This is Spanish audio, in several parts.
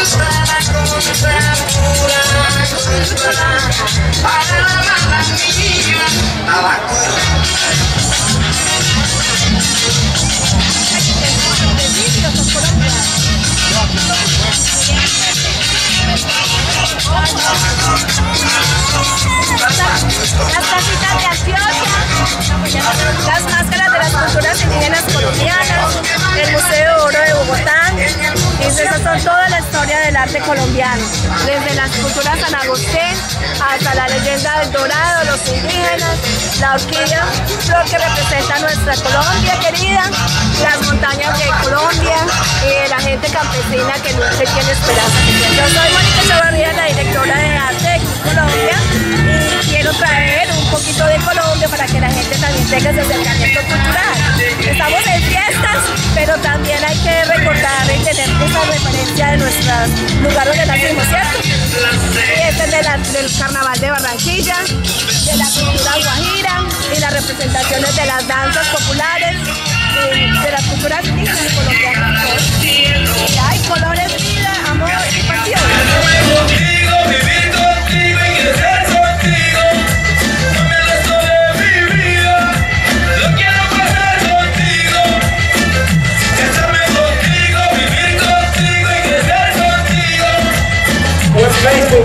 cosa, la arte colombiano, desde las culturas San Agustín hasta la leyenda del dorado, los indígenas, la orquídea, flor que representa nuestra Colombia querida, las montañas de Colombia y la gente campesina que no se tiene esperanza. Yo soy Mónica Chavarría, la directora de arte de Colombia y quiero traer tenga ese acercamiento cultural. Estamos en fiestas, pero también hay que recordar y tener esa referencia de nuestros lugares donde nacimos, ¿cierto? Este es de la- del carnaval de Barranquilla, de la cultura guajira y las representaciones de las danzas populares de las culturas indígenas colombianas. Y hay colores, vida, amor y pasión.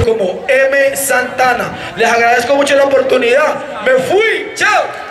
Como M Santana. Les agradezco mucho la oportunidad. Me fui. Chao.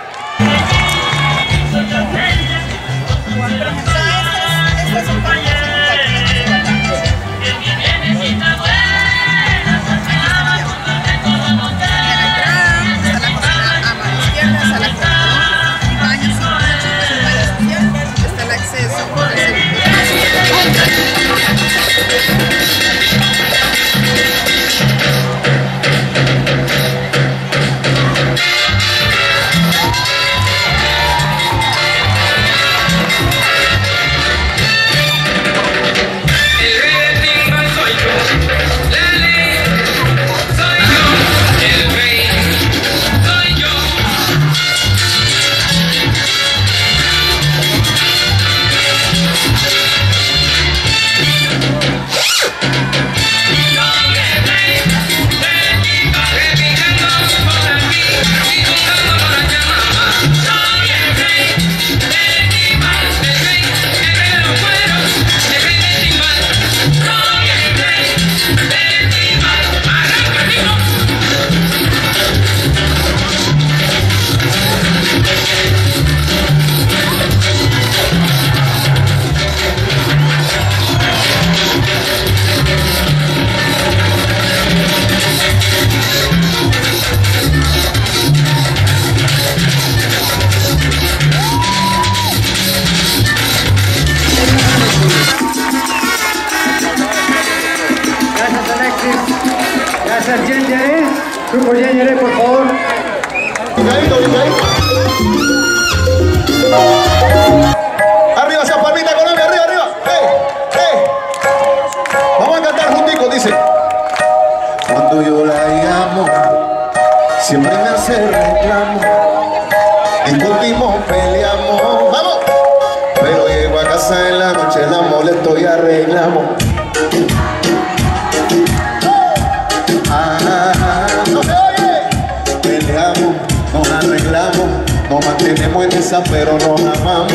Peleamos, nos mantenemos en esa, pero nos amamos.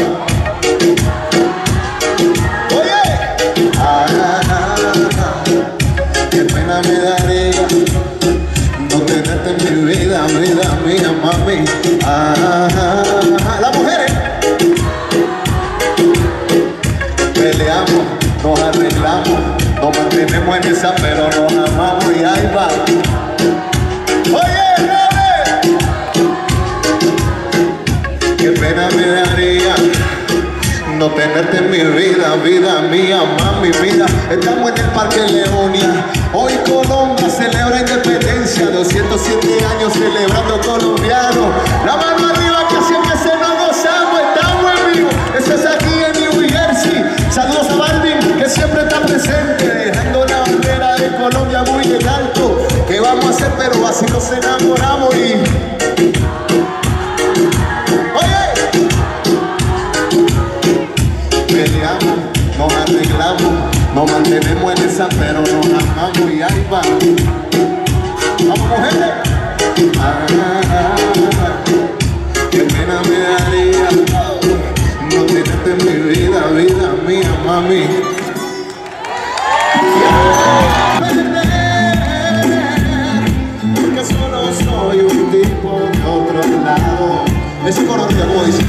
Oye, ah, qué pena me daría no tenerte en mi vida, vida mía, mami. Ah, las mujeres peleamos, nos arreglamos, nos mantenemos en esa, pero nos amamos y ahí va. No tenerte en mi vida, vida mía, mami, vida. Estamos en el Parque Leonia. Hoy Colombia celebra independencia. 207 años celebrando colombiano. La mano arriba que siempre se nos gozamos. Estamos en vivo. Eso es aquí en New Jersey. Saludos a que siempre está presente. Dejando la bandera de Colombia muy en alto. ¿Qué vamos a hacer? Pero así nos enamoramos y. nos mantenemos en esa, pero nos amamos y ahí va. Vamos mujeres. Ah, pena me daría no tenerte en mi vida, vida mía, mami. Porque solo soy un tipo de otro lado. Ese coro amor dice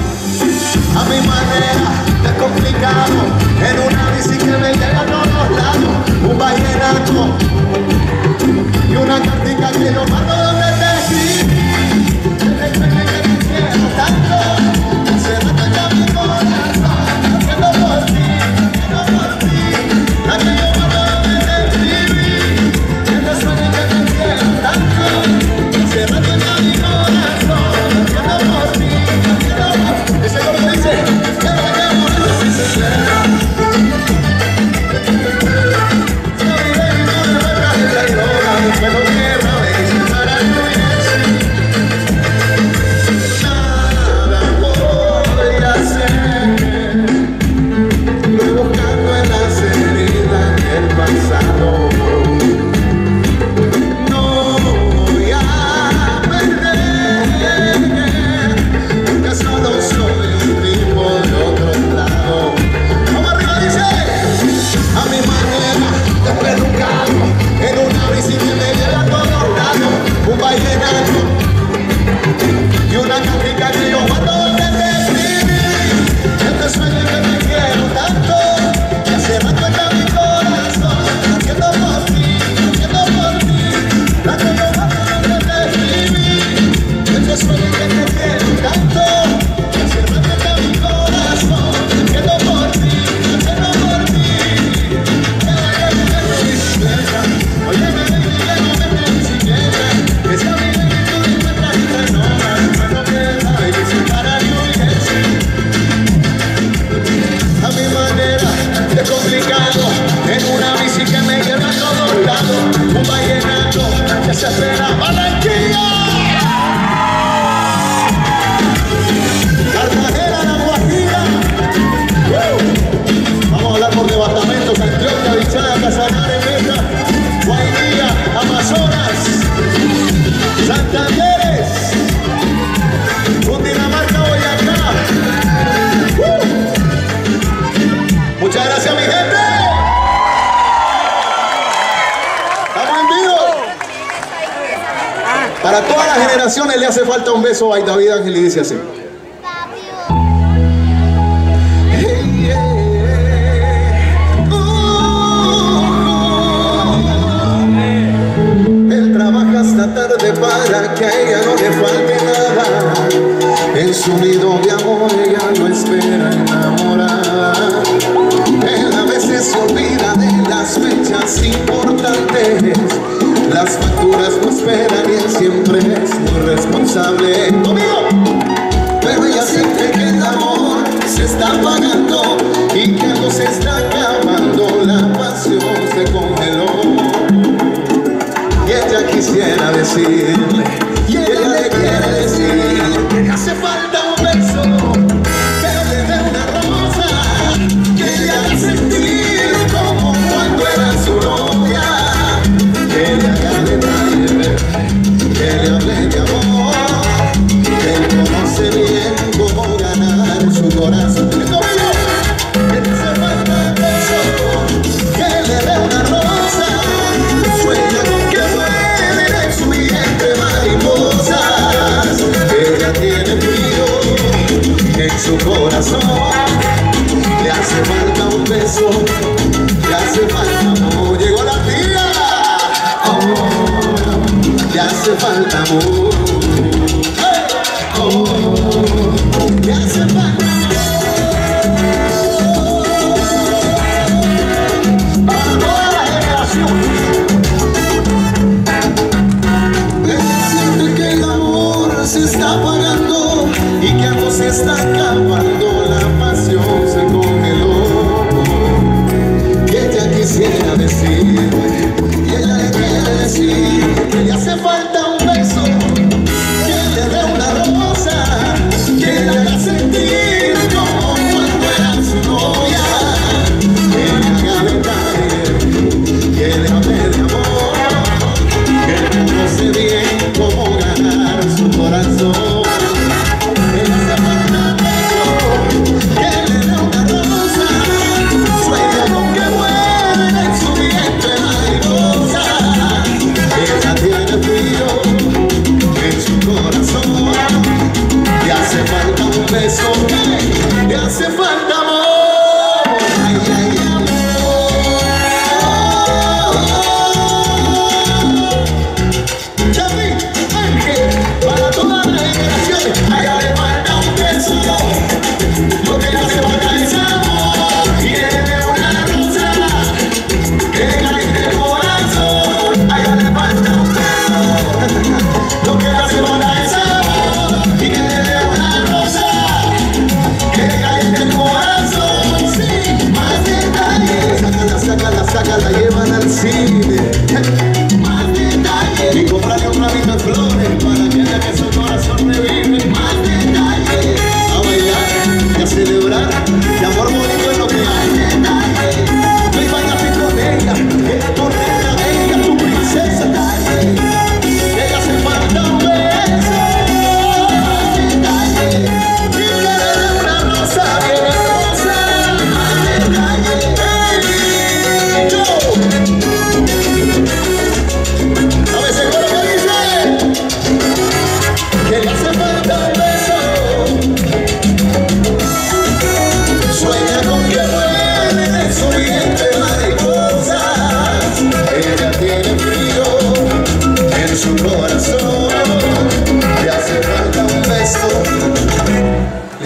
a mi manera es complicado un vallenato y una cartica que yo mando Para todas las generaciones le hace falta un beso a David Ángel y dice así. Uh, él trabaja hasta tarde para que a ella no le falte nada. En su nido de amor ella lo espera enamorada. Él a veces se olvida de las fechas importantes. Las facturas no esperan y él siempre es muy responsable. ¡Conmigo! Pero ella siente que el amor se está apagando y que algo se está acabando, la pasión se congeló. Y ella quisiera decirle, hace falta amor.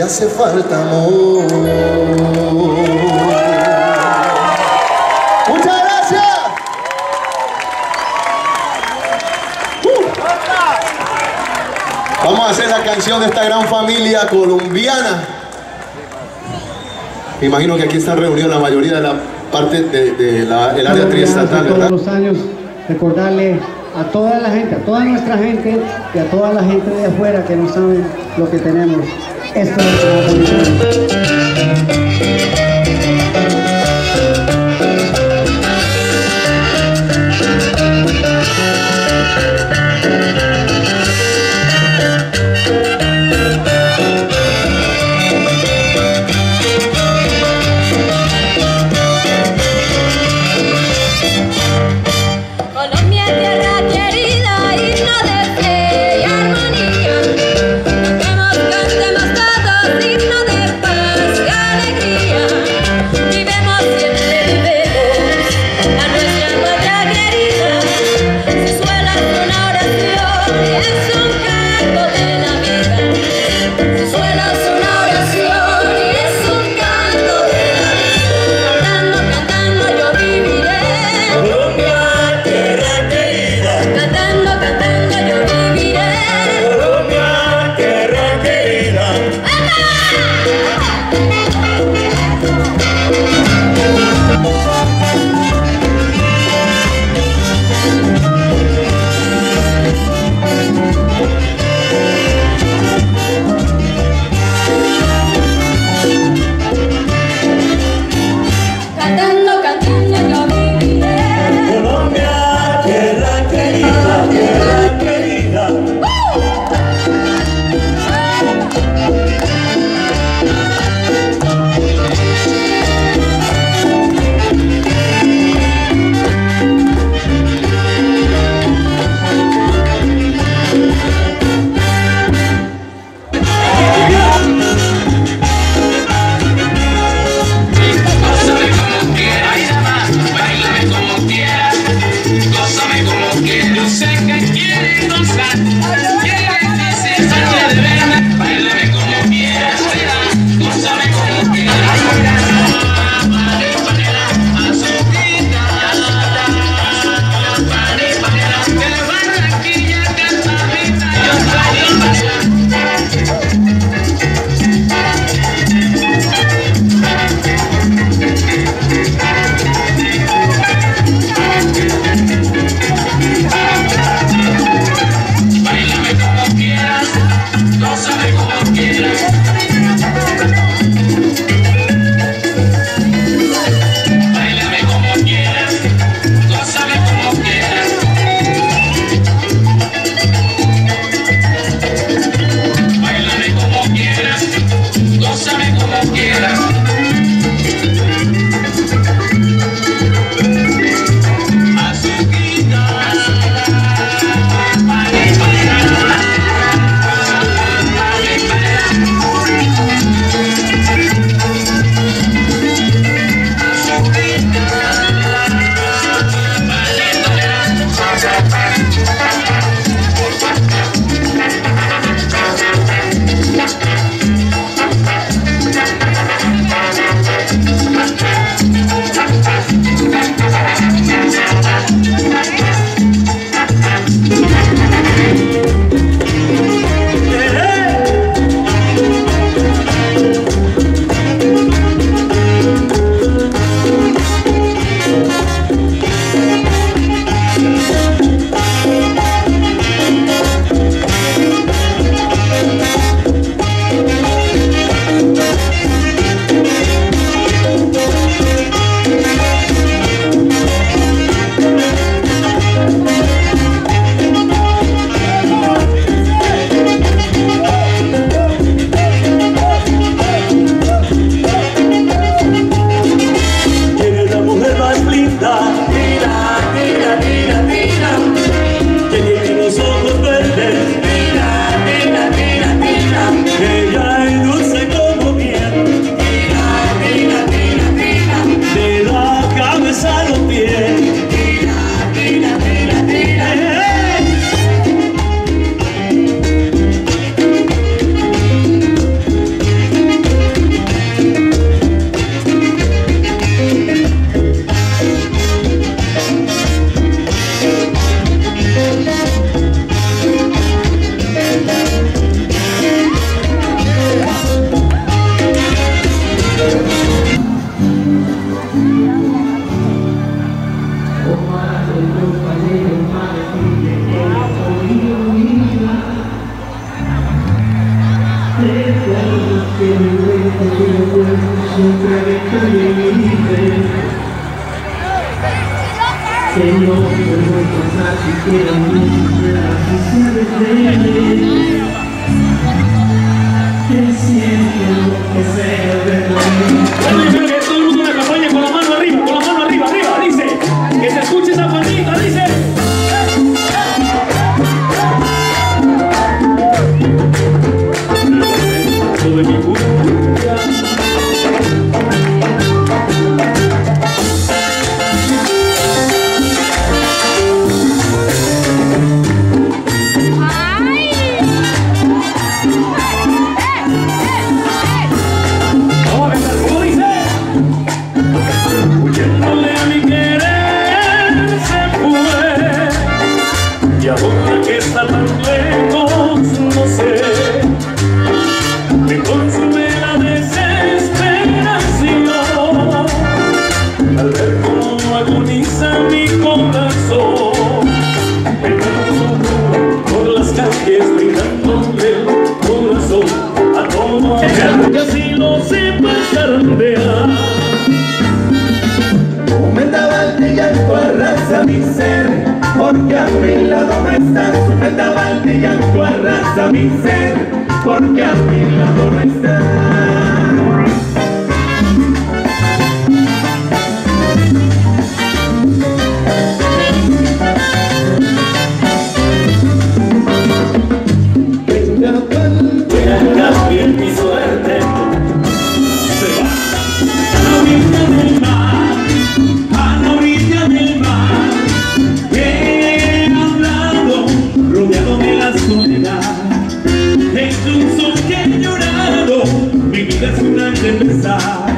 hace falta amor. ¡Muchas gracias! Uh. Vamos a hacer la canción de esta gran familia colombiana. Me imagino que aquí están reunidos la mayoría de la parte del de, de área triestatal. Todos los años recordarle a toda la gente, a toda nuestra gente y a toda la gente de afuera que no saben lo que tenemos. Esto es respirándole el corazón a todo aquel que así no sepa zarandear. Comentaban que llanto arrasa mi ser, porque a mi lado no estás. Comentaban que llanto arrasa mi ser, porque a mi lado no estás. es un que he llorado, mi vida es un gran empezar.